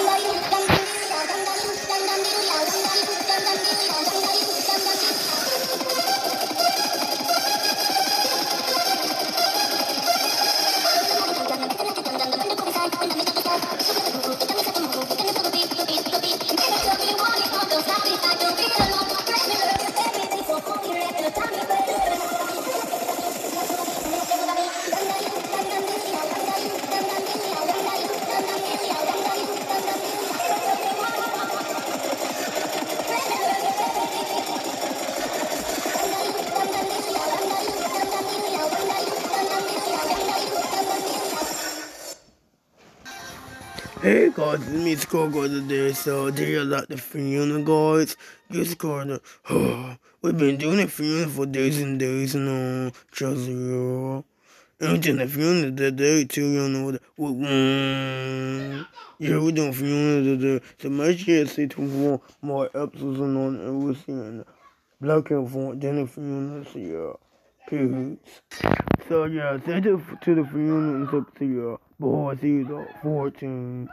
Hello, Hey guys, it's me Score today, so do you like the Fiona guys? Just called oh, we've been doing the Fiona for days and days and all just you and then the Fiona today too, you know mm, yeah we're doing Fiona today. So make sure you for more episodes and on everything Black and Phone, then the Fiona so yeah. So yeah, send it to the Fiona and up to yeah. Boy, see you 14.